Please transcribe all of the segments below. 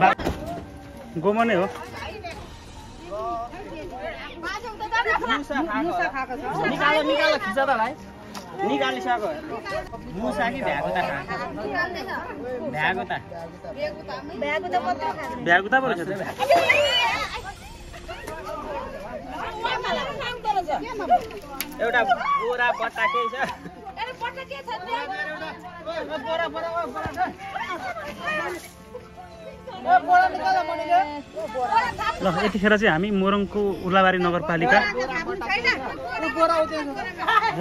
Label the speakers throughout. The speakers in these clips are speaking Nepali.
Speaker 1: बा गोमनै हो
Speaker 2: निकालो निकालो खिच त भाइ निकालिसक्यो मुसा कि भ्याएको त भ्याएको त
Speaker 1: भ्यागुता पो रहेछ त्यो।
Speaker 2: एउटा बोरा बट्टा केही छ?
Speaker 1: ल यतिखेर चाहिँ हामी मोरङको उर्लाबारी नगरपालिका वडा नम्बर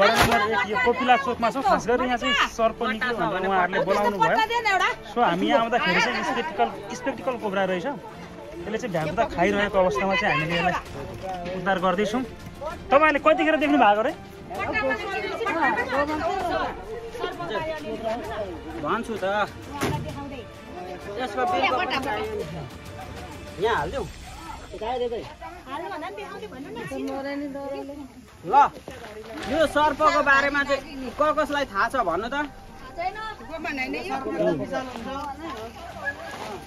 Speaker 1: एक यो कोपिला चोकमा छौँ। खास गरी यहाँ चाहिँ सर्प निक्ल्यो भनेर उहाँहरूले बोलाउनु भयो सो हामी यहाँ आउँदाखेरि चाहिँ स्पेक्टिकल स्पेक्टिकल कोब्रा रहेछ। यसले चाहिँ भ्यागुता खाइरहेको अवस्थामा चाहिँ हामीले यसलाई उद्धार गर्दैछौँ। तपाईँहरूले कतिखेर देख्नु भएको रे
Speaker 2: भन्छु त। यसको यहाँ हालिदेऊ ल यो सर्पको बारेमा चाहिँ क कसलाई थाहा छ भन्नु त?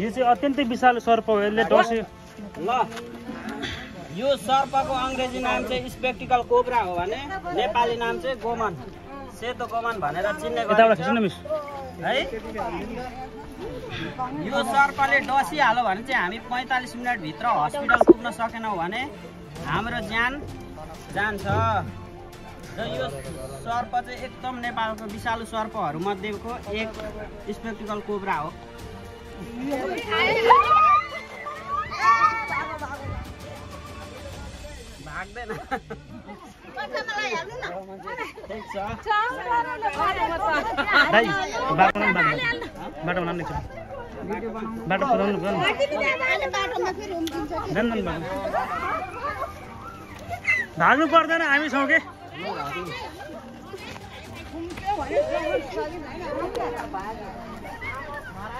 Speaker 1: यो चाहिँ अत्यन्तै विशाल सर्प हो यसले डस्यो
Speaker 2: ल यो सर्पको अङ्ग्रेजी नाम चाहिँ स्पेक्टिकल कोब्रा हो भने नेपाली नाम चाहिँ गोमन। सेतो गोमन भनेर चिन्ने है? यो सर्पले डसिहाल्यो भने चाहिँ हामी पैँतालिस मिनटभित्र हस्पिटल पुग्न सकेनौँ भने हाम्रो ज्यान जान्छ। र यो सर्प चाहिँ एकदम नेपालको विषालु सर्पहरूमध्येको एक स्पेक्टिकल कोब्रा हो। भाग्दैन। ठिक छ
Speaker 1: बाटो बनाउनु बाटो बाटो। बाटो बाटो भाग्नु पर्दैन हामी छौँ कि?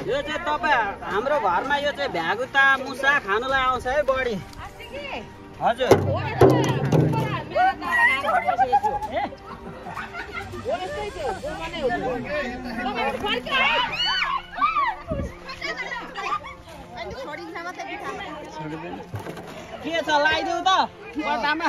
Speaker 2: यो चाहिँ तपाईँ हाम्रो घरमा यो चाहिँ भ्यागुता मुसा खानुलाई आउँछ है बढी हजुर। के छ लगाइदेऊ त बट्टामा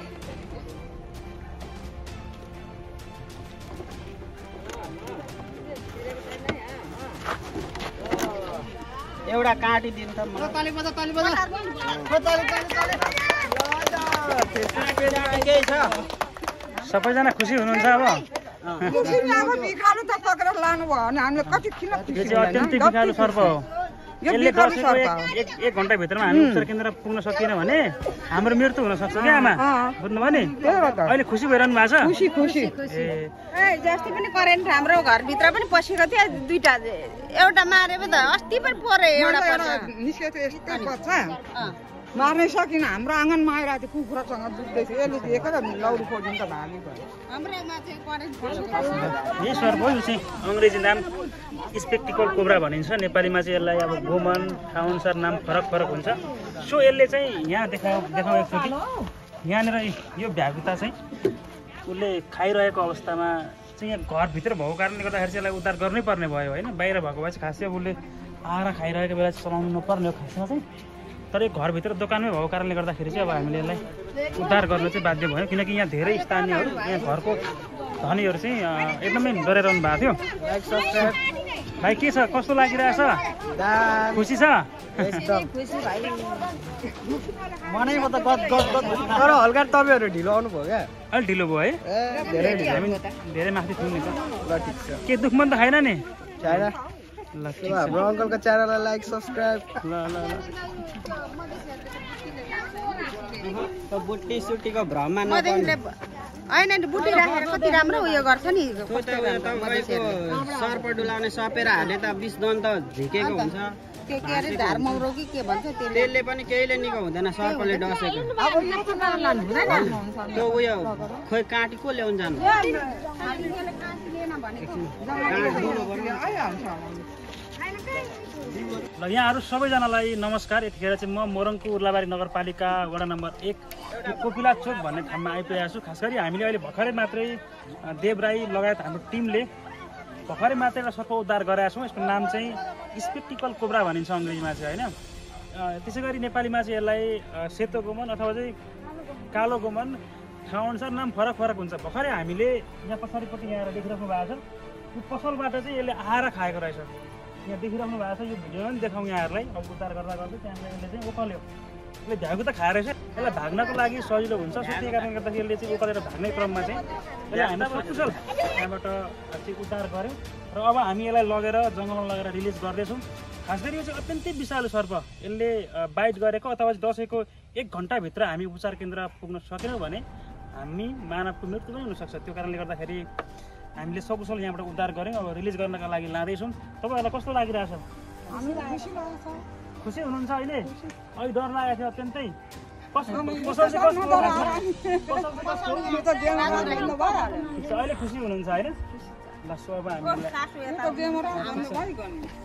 Speaker 2: एउटा काटिदिनु त मलाई। केही छ
Speaker 1: सबैजना खुसी हुनुहुन्छ अब।
Speaker 3: बिखानु त पक्रेर लानु भयो भने हामीले कति
Speaker 1: अत्यन्तै विषालु सर्प हो। यसले। एक घन्टाभित्रमा हामी उपचार केन्द्र पुग्न सकिएन भने हाम्रो मृत्यु हुन सक्छ क्या आमा। बुझ्नुभयो नि? अहिले खुसी भइरहनु भएको छ?
Speaker 3: खुसी खुसी।
Speaker 4: जस्ती पनि करेन्ट हाम्रो घरभित्र पनि पसेको थियो। दुइटा एउटा मारे पो त अस्ति पनि पऱ्यो एउटा
Speaker 3: एउटा
Speaker 4: पर्छ
Speaker 3: निस्केको थियो यस्तै पर्छ
Speaker 4: अँ।
Speaker 3: मार्नै सकिन हाम्रो आँगनमा आइरहेको थियो कुखुरासँग दुख्दै थियो यसले दिएको त लौरी खोजिन्छ त भागी
Speaker 1: अङ्ग्रेजी नाम स्पेक्टिकल कोब्रा भनिन्छ। नेपालीमा चाहिँ यसलाई अब गोमन ठाउँअनुसार नाम फरक फरक हुन्छ। सो यसले चाहिँ यहाँ देखा देखाउँ एकचोटि यहाँनिर यो भ्यागुता चाहिँ उसले खाइरहेको अवस्थामा चाहिँ यहाँ घरभित्र भएको कारणले गर्दाखेरि चाहिँ यसलाई उद्धार गर्नै पर्ने भयो होइन? बाहिर भएको भए चाहिँ खासै अब उसले आएर खाइरहेको बेला चाहिँ चलाउनु नपर्ने हो। खासमा चाहिँ तर यो घरभित्र दोकानमै भएको कारणले गर्दाखेरि चाहिँ अब हामीले यसलाई उद्धार गर्न चाहिँ बाध्य भयो। किनकि यहाँ धेरै स्थानीयहरू यहाँ घरको धनीहरू चाहिँ एकदमै डराइरहनु भएको थियो। भाइ के छ? कस्तो लागिरहेछ? खुसी छ?
Speaker 5: एकदम। मनैमा त गद गद गद। तर हल्का तपाईँहरू ढिलो आउनुभयो क्या।
Speaker 1: अलिक ढिलो भयो है?
Speaker 5: धेरै
Speaker 1: धेरै माथि छौँ नि त
Speaker 5: ल ठिक छ।
Speaker 1: के दुःख मन त छैन नि?
Speaker 5: चाइना
Speaker 1: ल
Speaker 5: हाम्रो अङ्कलको च्यानललाई लाइक सब्सक्राइब
Speaker 1: ल ल ल।
Speaker 2: बुट्टी सुट्टीको भ्रममा
Speaker 4: होइन नि बुटी राखेर कति राम्रो उयो गर्छ नि
Speaker 2: त सर्प डुलाउने सपेर हाले त विष दन्त झिकेको हुन्छ।
Speaker 4: त्यो के अरे झारमौरो कि के भन्छ त्यसले?
Speaker 2: त्यसले पनि केहीले निको हुँदैन सर्पले डसेको। त्यो उयो खोइ काँटी को ल्याउनु जानु?
Speaker 1: ल यहाँहरू सबैजनालाई नमस्कार। यतिखेर चाहिँ म मोरङको उर्लाबारी नगरपालिका वडा नम्बर एक कोपिला चोक भन्ने ठाउँमा आइपुगेको छु। खास गरी हामीले अहिले भर्खरै मात्रै अ, देव राई लगायत हाम्रो टिमले भर्खरै मात्रै एउटा सर्प उद्धार गराएको छौँ। यसको नाम चाहिँ स्पेक्टिकल कोब्रा भनिन्छ अङ्ग्रेजीमा चाहिँ होइन? त्यसै गरी नेपालीमा चाहिँ यसलाई सेतो गोमन अथवा चाहिँ कालो गोमन ठाउँअनुसार नाम फरक फरक हुन्छ। भर्खरै हामीले यहाँ पछाडिपट्टि यहाँ देखिराख्नु भएको छ। यो पसलबाट चाहिँ यसले आएर खाएको रहेछ। यहाँ देखिराख्नु भएको छ यो भिडियोमा पनि देखाउँ यहाँहरूलाई अब उद्धार गर्दा गर्दै त्यहाँबाट यसले चाहिँ उकाल्यो। यसले भ्यागु त खाएर रहेछ यसलाई भाग्नको लागि सजिलो हुन्छ। सो त्यही कारणले गर्दाखेरि यसले चाहिँ उकालेर भाग्ने क्रममा चाहिँ यसलाई हामी त्यहाँबाट चाहिँ उद्धार गऱ्यौँ र अब हामी यसलाई लगेर जङ्गलमा लगेर रिलिज गर्दैछौँ। खास गरी यो चाहिँ अत्यन्तै विषालु सर्प। यसले बाइट गरेको अथवा दसैँको एक घन्टाभित्र हामी उपचार केन्द्र पुग्न सकेनौँ भने हामी मानवको मृत्यु पनि हुनसक्छ। त्यो कारणले गर्दाखेरि हामीले सकुशल यहाँबाट उद्धार गऱ्यौँ अब रिलिज गर्नका लागि लाँदैछौँ। तपाईँहरूलाई कस्तो लागिरहेछ? खुसी हुनुहुन्छ अहिले? अहिले डर लागेको थियो अत्यन्तै। अहिले खुसी हुनुहुन्छ होइन? ल सो अब हामीलाई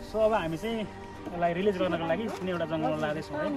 Speaker 1: सो अब हामी चाहिँ यसलाई रिलिज गर्नको लागि कुनै एउटा जङ्गलमा लाँदैछौँ है।